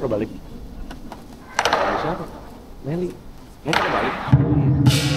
lo balik. Siapa? Meli Meli Oh, iya.